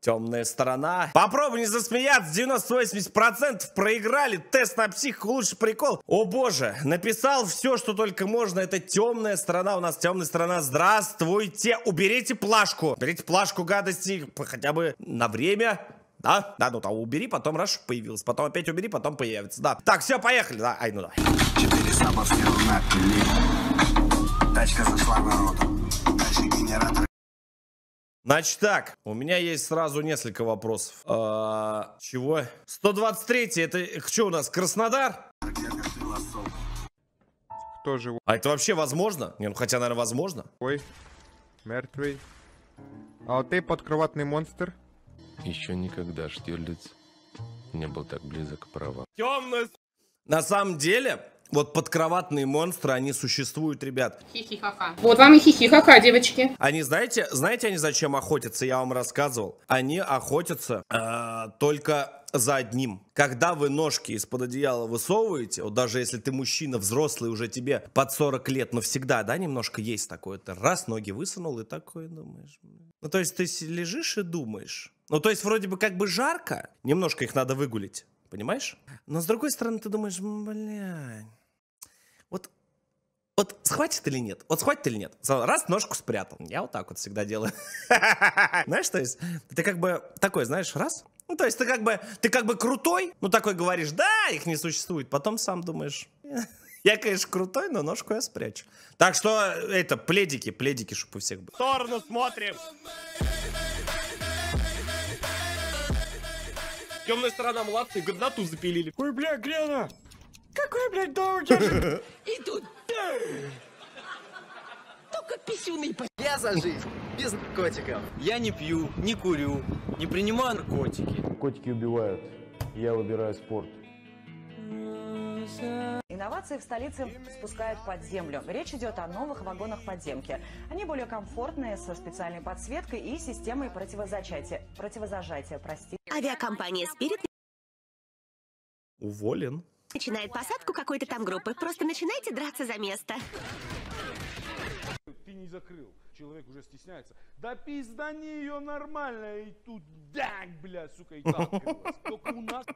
Темная сторона. Попробуй не засмеяться. 90-80% проиграли. Тест на психику лучший прикол. О боже. Написал все, что только можно. Это темная сторона. У нас темная сторона. Здравствуйте. Уберите плашку. Уберите плашку гадости. Хотя бы на время. Да, да, ну там убери, потом раз появился, потом опять убери, потом появится, да. Так, все, поехали, да, ай, ну давай. Четыре. Тачка зашла в народу. Дальше генератор. Значит так, у меня есть сразу несколько вопросов. А, чего? 123 это что у нас, Краснодар? Кто живой? А это вообще возможно? Не, ну хотя, наверное, возможно. Мертвый. А вот ты подкроватный монстр? Еще никогда Штирлиц не был так близок к правам. Темность! На самом деле, вот подкроватные монстры, они существуют, ребят. Хихихаха. Вот вам и хихихаха, девочки. Они, знаете, знаете, они зачем охотятся? Я вам рассказывал. Они охотятся э, только за одним. Когда вы ножки из-под одеяла высовываете, вот даже если ты мужчина взрослый, уже тебе под 40 лет, но всегда, да, немножко есть такое. Ты раз ноги высунул и такое думаешь. Ну, то есть ты лежишь и думаешь. Ну, то есть вроде бы как бы жарко, немножко их надо выгулить, понимаешь? Но с другой стороны ты думаешь, блядь, вот схватит или нет? Вот схватит или нет? Раз ножку спрятал. Я вот так вот всегда делаю. Знаешь, то есть ты как бы такой, знаешь, раз. Ну, то есть ты как бы, ты как бы крутой, ну такой говоришь, да, их не существует. Потом сам думаешь, я, конечно, крутой, но ножку я спрячу. Так что это, пледики, пледики, чтобы у всех было. В сторону смотрим. Темная сторона молодцы, годноту запилили. Ой, бля, Грена! Какой, блядь, дом держит? И тут... Только писюный по... Я за жизнь, без наркотиков. Я не пью, не курю, не принимаю наркотики. Наркотики убивают. Я выбираю спорт. Инновации в столице спускают под землю. Речь идет о новых вагонах подземки. Они более комфортные, со специальной подсветкой и системой противозачатия. Противозажатия, прости. Авиакомпания «Спирит» Уволен. Начинает посадку какой-то там группы. Просто начинайте драться за место. Ты не закрыл. Человек уже стесняется. Да пиздани ее нормально. И тут, дак, бля, сука, и так. Только у нас...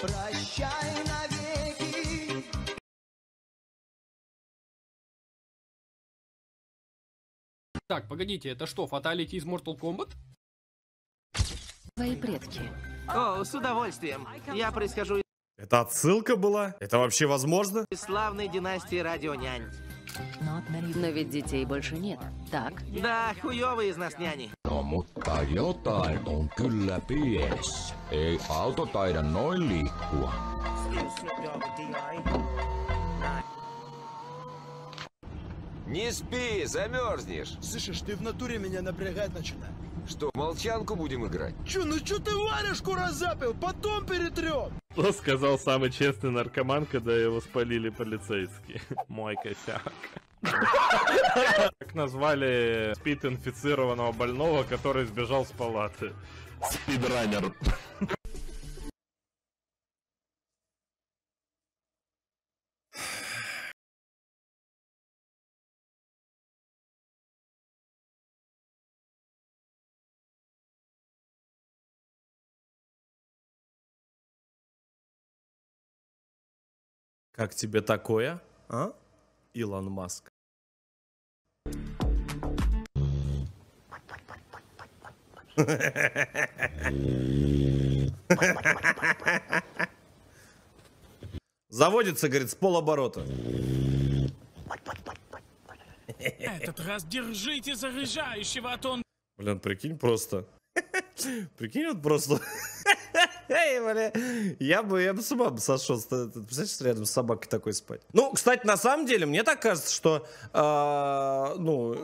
Прощай навеки. Так, погодите, это что, фаталити из Mortal Kombat? Твои предки. О, с удовольствием. Я происхожу Это отсылка была? Это вообще возможно? из славной династии радионянь. Но ведь детей больше нет, так? Да, хуёвые из нас няни. No mutta jotain on kyllä pielessä. Ei auto taida noin liikkua. Не спи, замерзнешь. Слышишь, ты в натуре меня напрягать начинаешь. Что, молчанку будем играть? Чё, ну чё ты варежку разапил? Потом перетрем. Что сказал самый честный наркоман, когда его спалили полицейские? Мой косяк. Как назвали спид-инфицированного больного, который сбежал с палаты? Спидранер. Как тебе такое, а? Илон Маск. Заводится, говорит, с полоборота. Этот раз держите заряжающего, а то он... Блин, прикинь просто. Прикинь, вот просто. Эй, бля, я бы, я бы с ума сошел. ты Представляешь, рядом с собакой такой спать? Ну, кстати, на самом деле, мне так кажется, что, а, ну,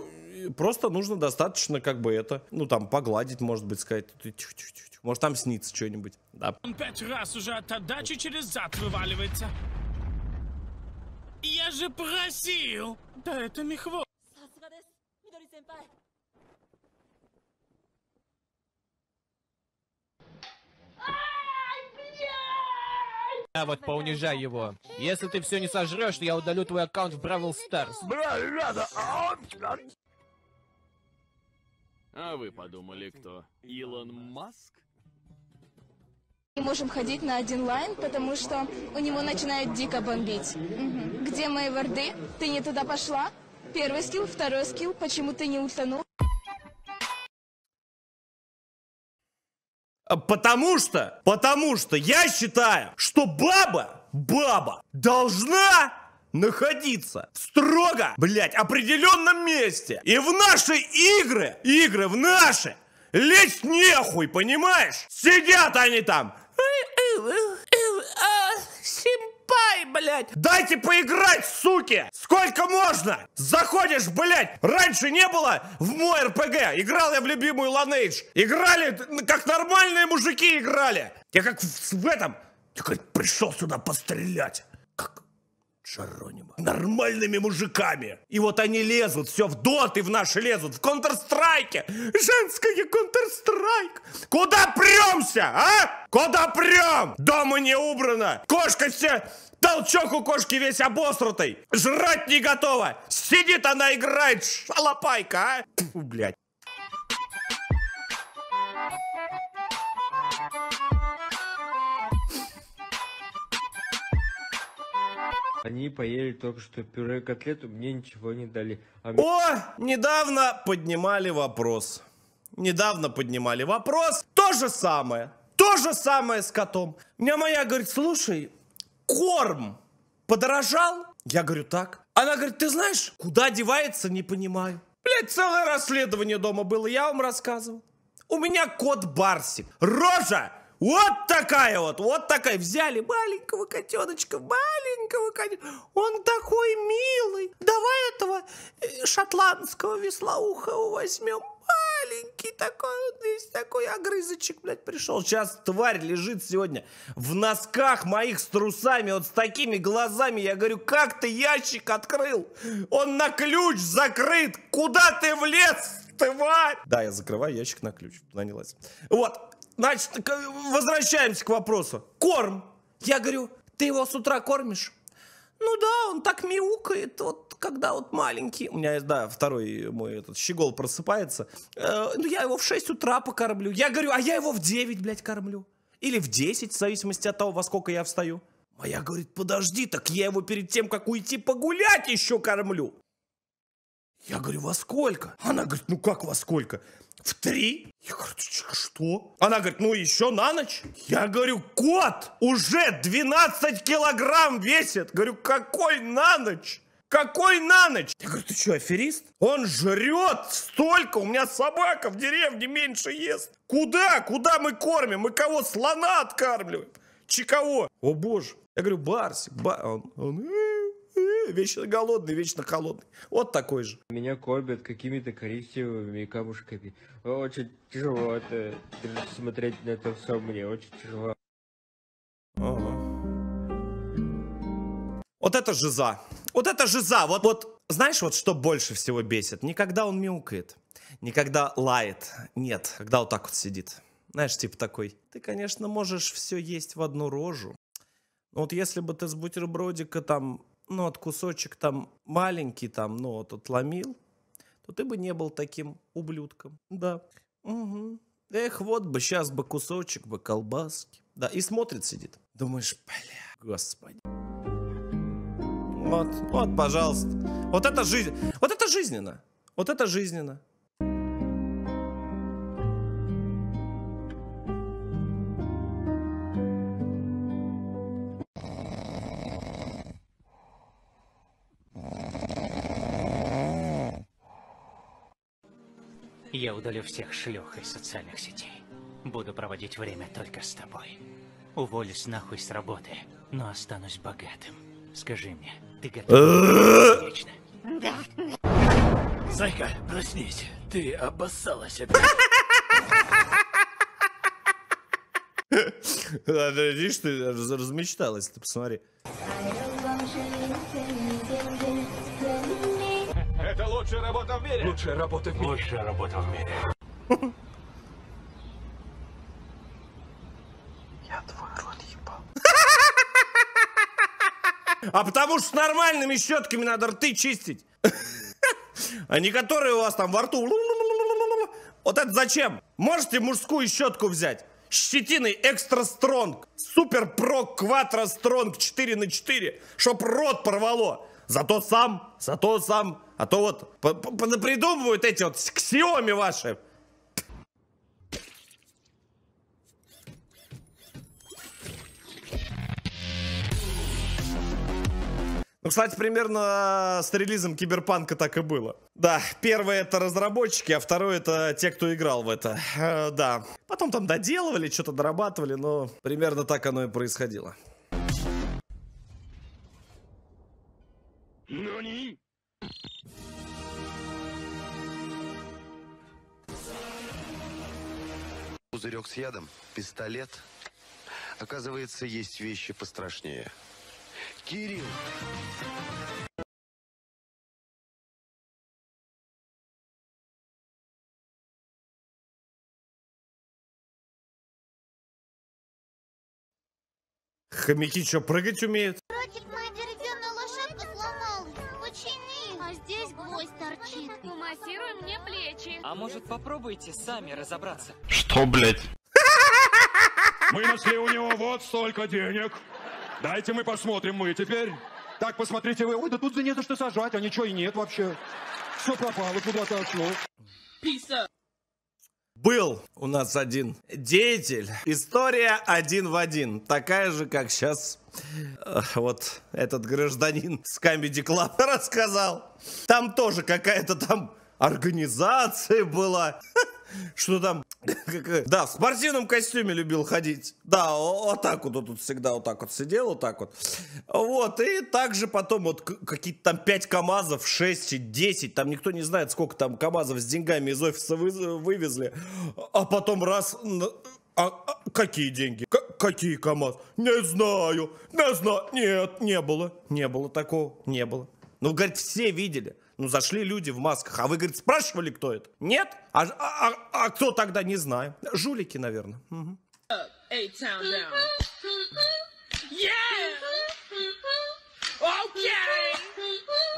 просто нужно достаточно, как бы это, ну, там, погладить, может быть, сказать. Тихо-тихо-тихо. Может, там снится что-нибудь. Да. Он пять раз уже от отдачи через зад вываливается. Я же просил! Да это мехво. А вот поунижай его. Если ты все не сожрешь, я удалю твой аккаунт в Brawl Stars. А вы подумали, кто? Илон Маск? Не можем ходить на один line, потому что у него начинает дико бомбить. Мгм. Где мои варды? Ты не туда пошла? Первый skill, второй skill, почему ты не утонул? Потому что, потому что я считаю, что баба, баба должна находиться в строго, блядь, определенном месте. И в наши игры, игры в наши, лезть нехуй, понимаешь? Сидят они там. Блядь. Дайте поиграть, суки. Сколько можно? Заходишь, блядь. Раньше не было в мой РПГ. Играл я в любимую Lineage. Играли, как нормальные мужики играли. Я как в, в этом. Как пришел сюда пострелять. Как Шаронима. Нормальными мужиками. И вот они лезут, все в доты в наши лезут, в Counter-Strike. Женская Counter-Strike. Куда премся, а? Куда прем? Дома не убрано. Кошка все... Толчок у кошки весь обосрутый. Жрать не готова. Сидит она, играет, шалопайка, а? Фу, блядь. Они поели только что пюре котлету, мне ничего не дали. А О, недавно поднимали вопрос. Недавно поднимали вопрос. То же самое. То же самое с котом. Меня моя говорит, слушай, корм подорожал? Я говорю, так. Она говорит, ты знаешь, куда девается, не понимаю. Блять, целое расследование дома было, я вам рассказывал. У меня кот Барсик. Рожа! Вот такая вот, вот такая. Взяли маленького котеночка, маленького котеночка. Он такой милый. Давай этого э, шотландского веслоухого возьмем. Маленький такой, весь такой огрызочек, блядь, пришел. Сейчас тварь лежит сегодня в носках моих с трусами, вот с такими глазами. Я говорю, как ты ящик открыл? Он на ключ закрыт. Куда ты влез, тварь? Да, я закрываю ящик на ключ. Нанялась. Вот, Значит, возвращаемся к вопросу. Корм. Я говорю, ты его с утра кормишь? Ну да, он так мяукает, вот когда вот маленький. У меня да, второй мой этот щегол просыпается. Э, ну я его в 6 утра покормлю. Я говорю, а я его в 9, блядь, кормлю. Или в 10, в зависимости от того, во сколько я встаю. Моя говорит, подожди, так я его перед тем, как уйти погулять, еще кормлю. Я говорю, во сколько? Она говорит, ну как во сколько? В три? Я говорю, «Ты чё, что? Она говорит, ну еще на ночь. Я говорю, кот уже 12 килограмм весит. Говорю, какой на ночь? Какой на ночь? Я говорю, ты что, аферист? Он жрет столько, у меня собака в деревне меньше ест. Куда? Куда мы кормим? Мы кого? Слона откармливаем? Че кого? О боже. Я говорю, Барсик, ба... он, он, «Э, э, вечно голодный, вечно холодный. Вот такой же. Меня кормят какими-то коричневыми камушками. Очень тяжело это смотреть на это все мне, очень тяжело. Вот это жиза. Вот это жиза. Вот, вот, знаешь, вот что больше всего бесит? Не когда он мяукает, не когда лает. Нет, когда вот так вот сидит. Знаешь, типа такой, ты, конечно, можешь все есть в одну рожу. Но вот если бы ты с бутербродика там, ну, от кусочек там маленький там, ну, вот отломил, то ты бы не был таким ублюдком. Да. Мгм. Эх, вот бы сейчас бы кусочек бы колбаски. Да, и смотрит, сидит. Думаешь, бля, господи. Вот, вот, пожалуйста. Вот это жизнь. Вот это жизненно. Вот это жизненно. Я удалю всех шлюх из социальных сетей. Буду проводить время только с тобой. Уволюсь нахуй с работы, но останусь богатым. Скажи мне, ты готов вечно? Зайка, проснись. Ты обоссалась Ладно, Видишь, ты раз- размечталась, ты посмотри. Работа в мире. Лучшая работа в мире. Лучшая работа в мире. Я твой рот ебал. А потому что с нормальными щетками надо рты чистить. А не которые у вас там во рту. Вот это зачем? Можете мужскую щетку взять? Щетиной экстра стронг. Супер про кватро стронг 4 на 4. Чтоб рот порвало. Зато сам, зато сам. А то вот придумывают эти вот ксиоми ваши. Ну, кстати, примерно с релизом Киберпанка так и было. Да, первое это разработчики, а второе это те, кто играл в это. Э, да. Потом там доделывали, что-то дорабатывали, но примерно так оно и происходило. Пузырек с ядом, пистолет. Оказывается, есть вещи пострашнее. Кирилл! Хомяки что, прыгать умеют? А может попробуйте сами разобраться? Что, блядь? Мы нашли у него вот столько денег. Дайте мы посмотрим, мы теперь. Так, посмотрите вы. Ой, да тут за не за что сажать, а ничего и нет вообще. Все пропало, куда-то ошло. Был у нас один деятель. История один в один. Такая же, как сейчас вот этот гражданин с Comedy Club рассказал. Там тоже какая-то там организация была. Что там? Да, в спортивном костюме любил ходить. Да, вот так вот тут всегда вот так вот сидел, вот так вот. Вот, и также потом вот какие-то там 5 КАМАЗов, 6 и 10, там никто не знает, сколько там КАМАЗов с деньгами из офиса вы- вывезли. А потом раз... а- а какие деньги? К- какие КАМАЗ? Не знаю, не знаю. Нет, не было, не было такого, не было. Ну, говорит, все видели. Ну, зашли люди в масках, а вы, говорит, спрашивали, кто это? Нет? А, а- а- а кто тогда, не знаю. Жулики, наверное. Okay!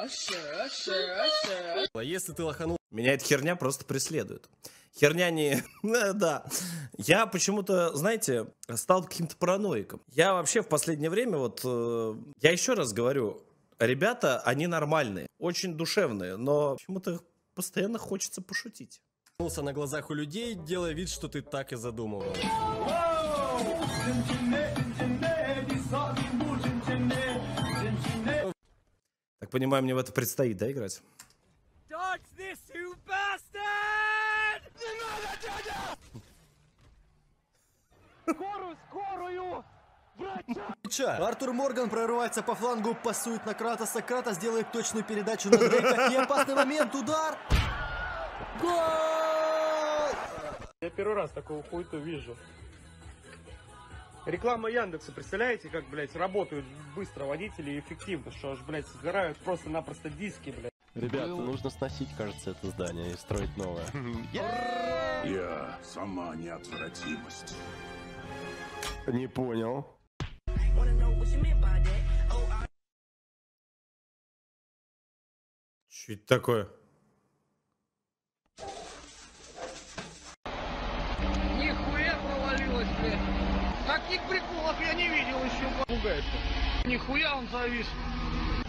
Usher, usher, usher. А если ты лоханул... Меня эта херня просто преследует. Херня не... Э, да. Я почему-то, знаете, стал каким-то параноиком. Я вообще в последнее время, вот... э, я еще раз говорю, ребята, они нормальные, очень душевные, но почему-то постоянно хочется пошутить. на глазах у людей, делая вид, что ты так и задумывал. Так понимаю, мне в это предстоит, да, играть? Скорую, скорую! Артур Морган прорывается по флангу, пасует на Кратоса, Кратос делает точную передачу на Дрейка и опасный момент, удар! Гол! Я первый раз такого хуйту вижу. Реклама Яндекса, представляете, как, блядь, работают быстро водители и эффективно, что аж, блядь, сгорают просто-напросто диски, блядь. Ребята, нужно сносить, кажется, это здание и строить новое. Я сама неотвратимость. Не понял. Что это такое? Нихуя провалилось, блядь! Таких приколов я не видел еще, пугает. Нихуя он завис.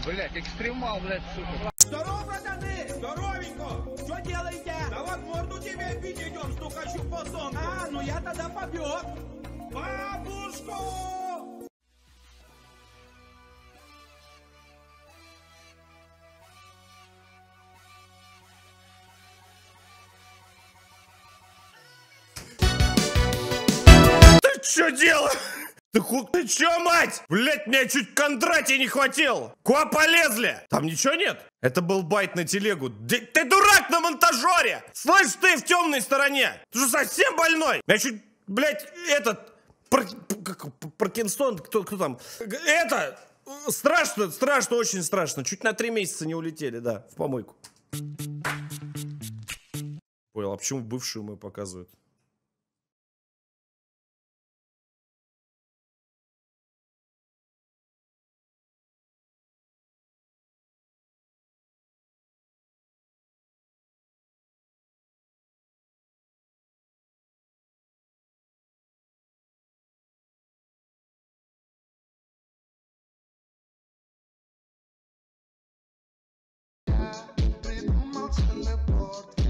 Блядь, экстремал, блядь, сука. Здорово, братаны! Здоровенько! Что делаете? Да вот морду тебе бить идем, стукачу по. А, ну я тогда побег. Бабушку! Что делаешь? Ты ху... Ты чё, мать? Блять, меня чуть Кондратия не хватил. Куда полезли? Там ничего нет? Это был байт на телегу. Ды- Ты дурак на монтажере! Слышь, ты в темной стороне! Ты что, совсем больной? Я чуть, блять, этот... Пар... Паркинсон, кто, кто там? Это... Страшно, страшно, очень страшно. Чуть на три месяца не улетели, да, в помойку. Понял, а почему бывшую мы показывают? importa.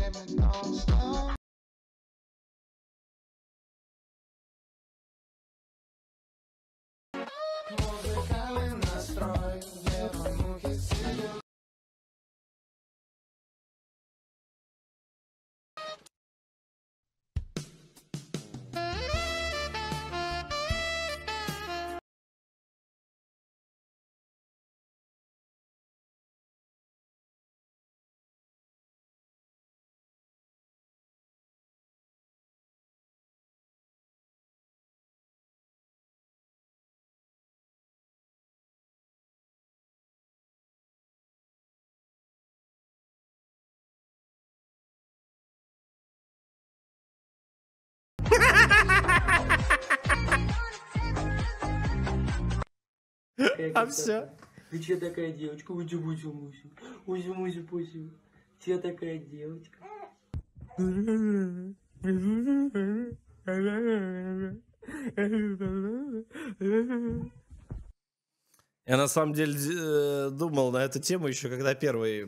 А все. Ты че такая девочка? Мусю, мусю, мусю. Мусю, мусю, пусю. Че такая девочка? Я на самом деле э, думал на эту тему еще, когда первый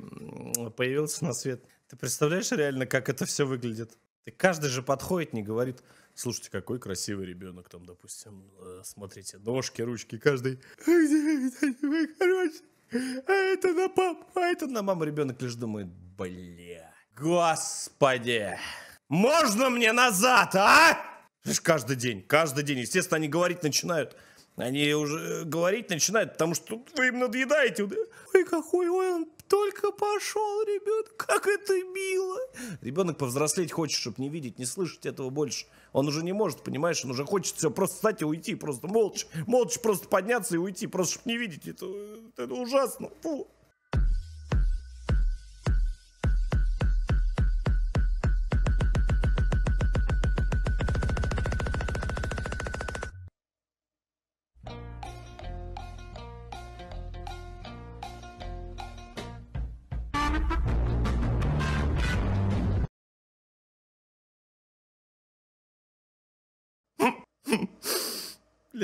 появился на свет. Ты представляешь реально, как это все выглядит? Ты каждый же подходит, не говорит, слушайте, какой красивый ребенок там, допустим, э, смотрите, ножки, ручки, каждый. Вы хороший. А это на папу, а это на маму. Ребенок лишь думает, бля, господи, можно мне назад, а? Знаешь, Каждый день, каждый день. Естественно, они говорить начинают. Они уже э, говорить начинают, потому что вы им надоедаете. Ой, какой ой, он только пошел, ребенок, как это мило. Ребенок повзрослеть хочет, чтобы не видеть, не слышать этого больше. Он уже не может, понимаешь, он уже хочет все просто встать и уйти, просто молча, молча просто подняться и уйти, просто чтобы не видеть. Это, это ужасно. Фу.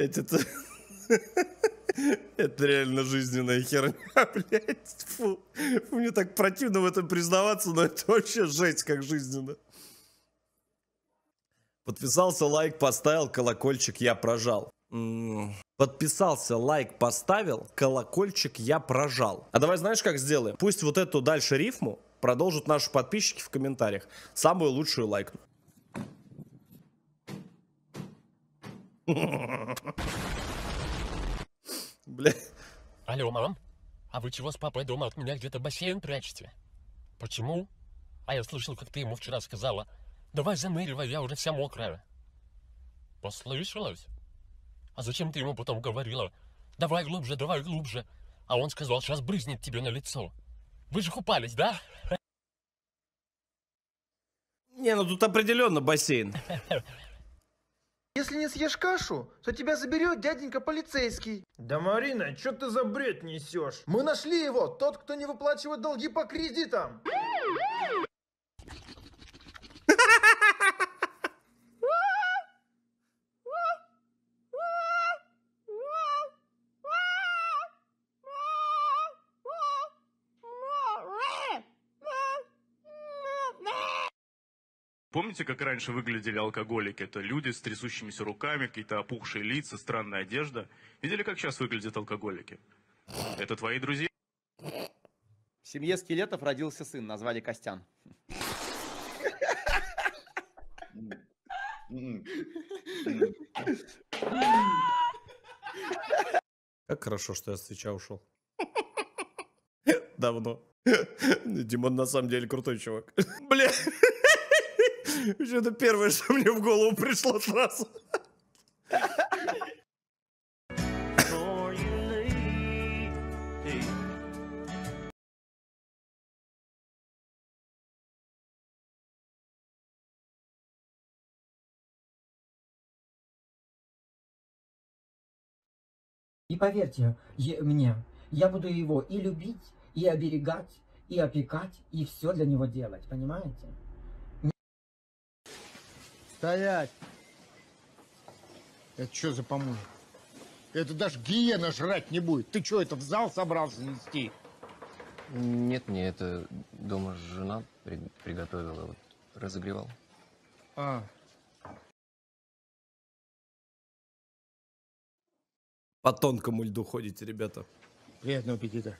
Блять, это... Это реально жизненная херня, блядь. Фу. Мне так противно в этом признаваться, но это вообще жесть как жизненно. Подписался, лайк поставил, колокольчик я прожал. Подписался, лайк поставил, колокольчик я прожал. А давай знаешь, как сделаем? Пусть вот эту дальше рифму продолжат наши подписчики в комментариях. Самую лучшую лайкну. Бля. Алло, мам? А вы чего с папой дома от меня где-то бассейн прячете? Почему? А я слышал, как ты ему вчера сказала, давай заныривай, я уже вся мокрая. Послышалось? А зачем ты ему потом говорила, давай глубже, давай глубже? А он сказал, сейчас брызнет тебе на лицо. Вы же купались, да? Не, ну тут определенно бассейн. Если не съешь кашу, то тебя заберет дяденька полицейский. Да, Марина, что ты за бред несешь? Мы нашли его, тот, кто не выплачивает долги по кредитам. Помните, как раньше выглядели алкоголики? Это люди с трясущимися руками, какие-то опухшие лица, странная одежда. Видели, как сейчас выглядят алкоголики? Это твои друзья? В семье скелетов родился сын, назвали Костян. Как хорошо, что я с Твича ушел. Давно. Димон на самом деле крутой чувак. Бля. Это первое, что мне в голову пришло сразу. И поверьте е- мне, я буду его и любить, и оберегать, и опекать, и все для него делать, понимаете? Стоять! Это что за помойка? Это даже гиена жрать не будет. Ты что, это в зал собрался нести? Нет, мне это дома жена при- приготовила, вот, разогревал. А, По тонкому льду ходите, ребята. приятного аппетита.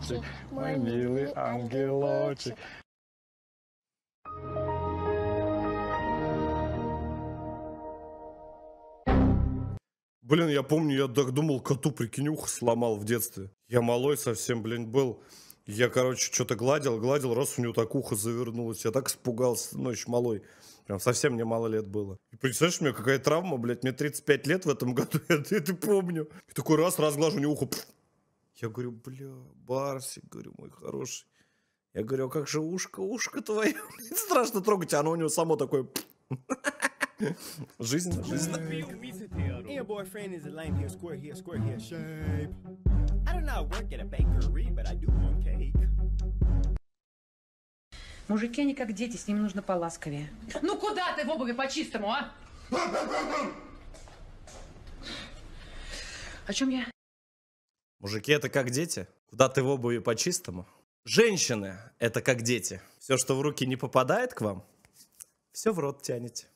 Цветочек, мой милый ангелочек. Блин, я помню, я так думал, коту, прикинь, ухо сломал в детстве. Я малой совсем, блин, был. Я, короче, что-то гладил, гладил, раз у него так ухо завернулось. Я так испугался, ну, еще малой. Прям совсем мне мало лет было. И представляешь, у меня какая травма, блядь, мне 35 лет в этом году, я это помню. И такой раз разглажу, у него ухо. пф. Я говорю, бля, Барсик, говорю, мой хороший. Я говорю, а как же ушко, ушко твое? Блин, Страшно трогать, а оно у него само такое. Жизнь, жизнь. And your boyfriend is a lame here, square here, square here shape. I do not work at a bakery, but I do want cake. Мужики, они как дети, с ними нужно поласковее. Ну куда ты в обуви по-чистому, а? О чем я? Мужики это как дети. Куда ты в обуви по-чистому? Женщины это как дети. Все, что в руки не попадает к вам, все в рот тянете.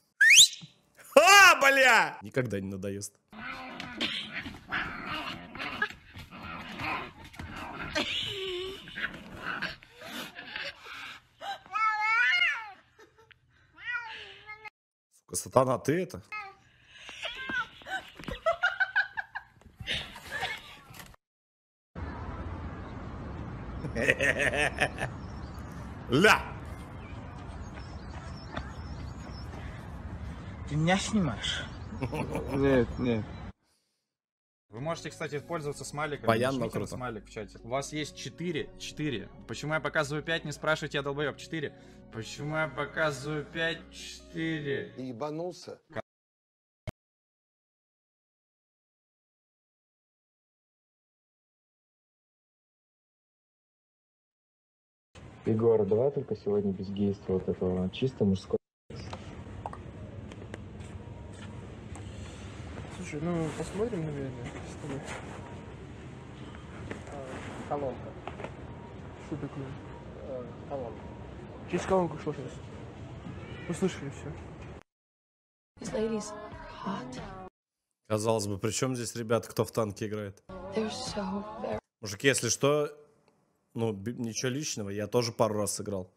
А, бля! Никогда не надоест. Сука, сатана, ты это? Ля! Ты меня снимаешь? Нет, нет. Вы можете, кстати, пользоваться смайликами. Баян, но на круто. смайлик в чате. У вас есть 4. 4. Почему я показываю 5, не спрашивайте, я долбоеб. 4. Почему я показываю 5, 4? Ты ебанулся? Егор, давай только сегодня без гейства вот этого, чисто мужской. Слушай, ну посмотрим, наверное, с тобой. Колонка. Что такое? Колонка. Через колонку что сейчас? Услышали все. Ladies hot. Казалось бы, при чем здесь ребят, кто в танке играет? So very Мужики, если что, ну, ничего личного, я тоже пару раз сыграл.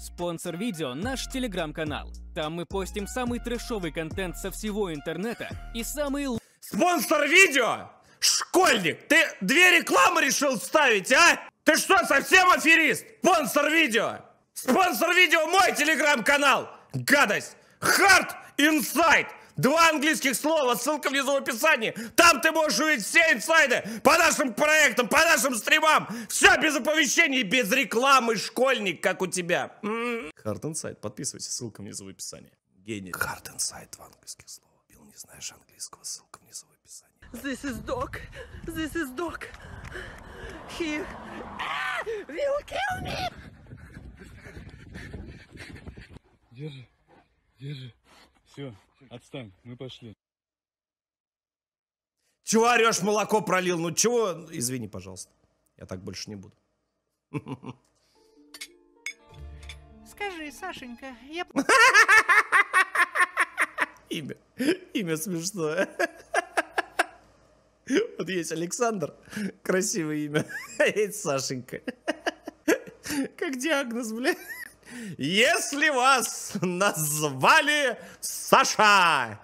Спонсор видео – наш телеграм-канал. Там мы постим самый трэшовый контент со всего интернета и самые л- Спонсор видео? Школьник, ты две рекламы решил вставить, а? Ты что, совсем аферист? Спонсор видео! Спонсор видео мой телеграм-канал! Гадость! Hard Insight! Два английских слова, ссылка внизу в описании. Там ты можешь увидеть все инсайды по нашим проектам, по нашим стримам. Все без оповещений, без рекламы, школьник, как у тебя. М. Hard Insight, подписывайся, ссылка внизу в описании. Гений. Hard Insight в английских словах. Бил, не знаешь английского, ссылка внизу в описании. This is Doc. This is Doc. He ah, will kill me. Держи, держи. Все, отстань, мы пошли. Чего орешь, молоко пролил? Ну чего? Извини, пожалуйста. Я так больше не буду. Скажи, Сашенька, я... Имя. Имя смешное. Вот есть Александр. Красивое имя. А есть Сашенька. Как диагноз, бля. Если вас назвали Саша,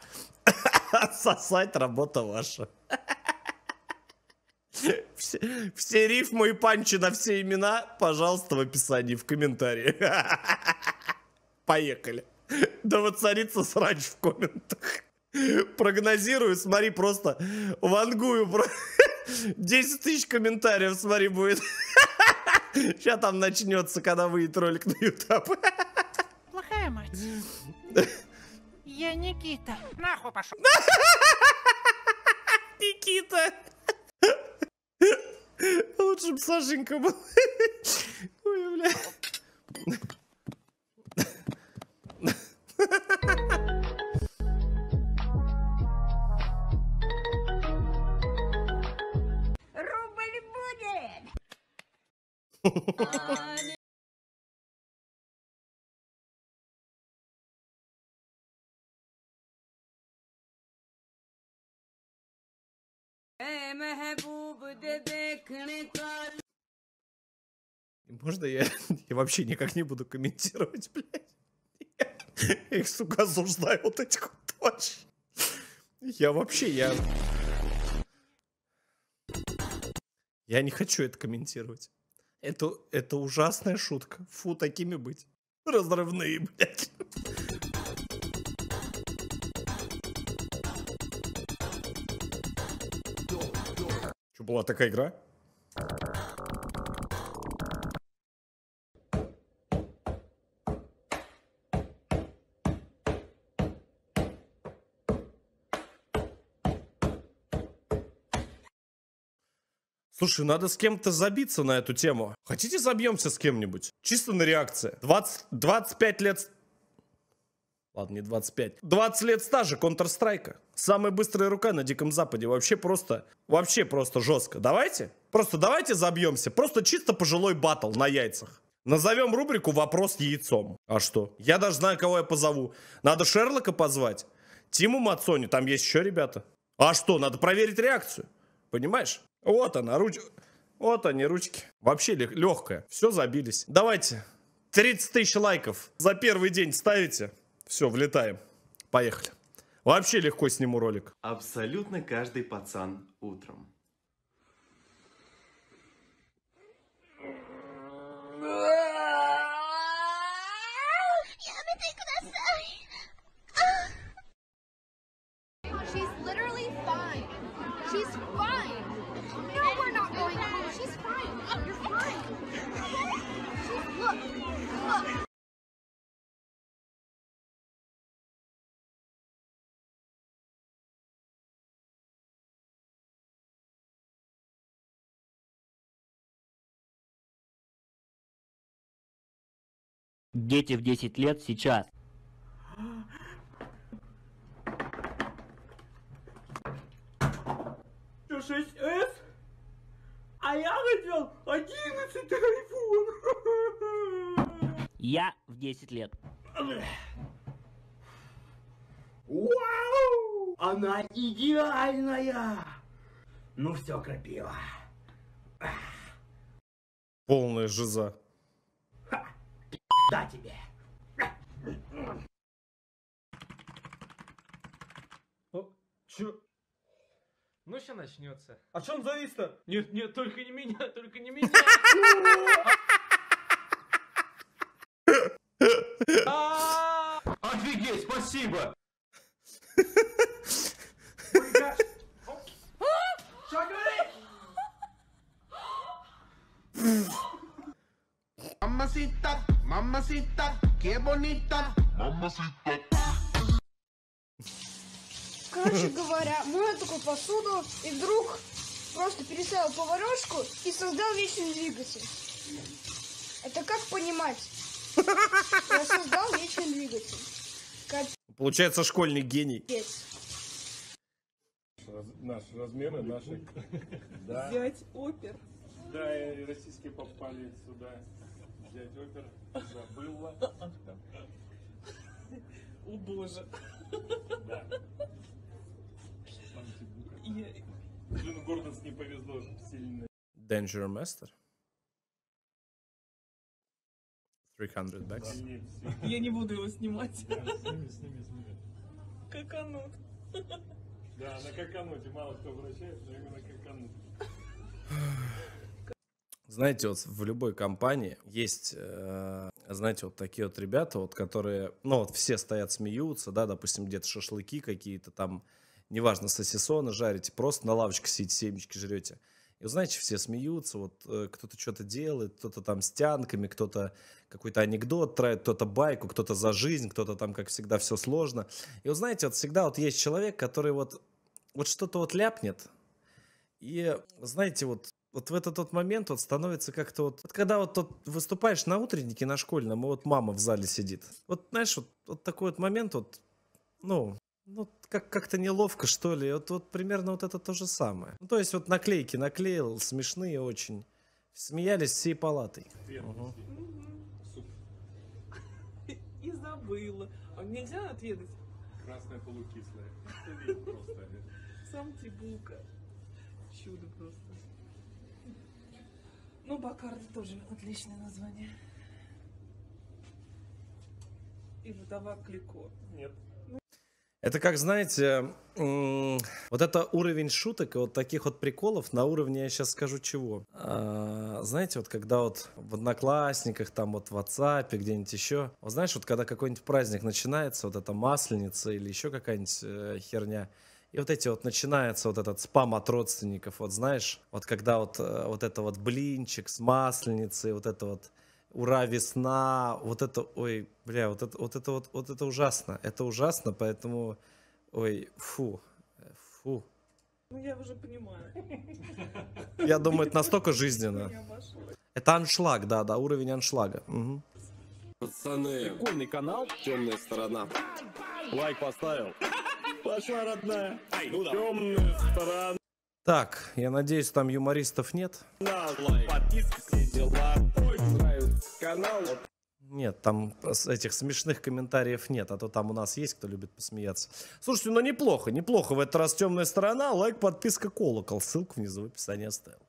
сосать работа ваша. Все, все рифмы и панчи на все имена, пожалуйста, в описании, в комментарии. Поехали. Да воцарится срач в комментах. Прогнозирую, смотри, просто вангую. про- 10 тысяч комментариев, смотри, будет. Сейчас там начнется, когда выйдет ролик на YouTube. Плохая мать. Я Никита, нахуй пошел. Никита. Лучше бы Сашенька был. Ой, бля. Можно я, я вообще никак не буду комментировать, блядь? Я их, сука, осуждаю, вот этих вот тварей. Я вообще, я... Я не хочу это комментировать. Это, это ужасная шутка. Фу, такими быть. Разрывные, блядь. Что, была такая игра? Слушай, надо с кем-то забиться на эту тему. Хотите забьемся с кем-нибудь? Чисто на реакции. 20, 25 лет... Ладно, не 25. 20 лет стажа Counter-Strike. Самая быстрая рука на Диком Западе. Вообще просто... Вообще просто жестко. Давайте? Просто давайте забьемся. Просто чисто пожилой батл на яйцах. Назовем рубрику «Вопрос яйцом». А что? Я даже знаю, кого я позову. Надо Шерлока позвать. Тиму Мацони. Там есть еще ребята. А что? Надо проверить реакцию. Понимаешь? Вот она, руч... Вот они, ручки. Вообще легкая. Все, забились. Давайте. 30 тысяч лайков за первый день ставите. Все, влетаем. Поехали. Вообще легко сниму ролик. Абсолютно каждый пацан утром. She's Дети в 10 лет сейчас. Что, 6S? А я хотел 11 айфон. Я в 10 лет. Вау! Она идеальная! Ну все, крапива. Полная жиза. Да тебе. Чё? Ну, сейчас начнется. А что он завис-то? Нет, нет, только не меня, только не меня. Офигеть, спасибо! Что Mamacita, mamacita, qué bonita. Mamacita. Короче говоря, мою такую посуду, и вдруг просто переставил поварешку и создал вечный двигатель. Это как понимать? Я создал вечный двигатель. Получается школьный гений. Капец. Наши размеры, наши. Да. Взять опер. Да, и российские попали сюда. Взять опер. Забыла. О боже. Да. Блин, Гордонс не повезло сильно. Danger Master. 300 бакс. Я не буду его снимать. Сними, сними, сними. Каканут. Да, на какануте мало кто обращает, но именно каканут. Знаете, вот в любой компании есть, э, знаете, вот такие вот ребята, вот которые, ну вот все стоят, смеются, да, допустим, где-то шашлыки какие-то там, неважно, сосисоны жарите, просто на лавочке сидите, семечки жрете. И знаете, все смеются, вот э, кто-то что-то делает, кто-то там с тянками, кто-то какой-то анекдот травит, кто-то байку, кто-то за жизнь, кто-то там, как всегда, все сложно. И вот знаете, вот всегда вот есть человек, который вот, вот что-то вот ляпнет, и, знаете, вот, вот в этот тот момент вот становится как-то вот... вот когда вот тут выступаешь на утреннике на школьном, и вот мама в зале сидит. Вот, знаешь, вот, вот такой вот момент вот, ну, ну, как- как-то неловко, что ли. Вот, вот примерно вот это то же самое. Ну, то есть вот наклейки наклеил, смешные очень. Смеялись всей палатой. И забыла. А нельзя отведать? Красное полукислое. Просто. Сам Тибука. Чудо просто. Ну, Бакарди тоже отличное название. И вдова Клико. Нет. Это как, знаете, вот это уровень шуток и вот таких вот приколов на уровне, я сейчас скажу чего. А, знаете, вот когда вот в Одноклассниках, там вот в WhatsApp, где-нибудь еще, вот знаешь, вот когда какой-нибудь праздник начинается, вот эта масленица или еще какая-нибудь э, херня, и вот эти вот начинается вот этот спам от родственников, вот знаешь, вот когда вот, э, вот это вот блинчик с масленицей, вот это вот ура, весна, вот это, ой, бля, вот это, вот это вот, вот это ужасно, это ужасно, поэтому, ой, фу, э, фу. Ну, я уже понимаю. Я думаю, это настолько жизненно. Это аншлаг, да, да, уровень аншлага. Мгм. Пацаны, прикольный канал, темная сторона. Лайк поставил. Пошла, родная. Темная сторона. Так, я надеюсь, там юмористов нет. Лайк, подписка, все дела. Канал. Нет, там этих смешных комментариев нет, а то там у нас есть кто любит посмеяться. Слушайте, ну неплохо, неплохо. В этот раз темная сторона, лайк, подписка, колокол. Ссылку внизу в описании оставил.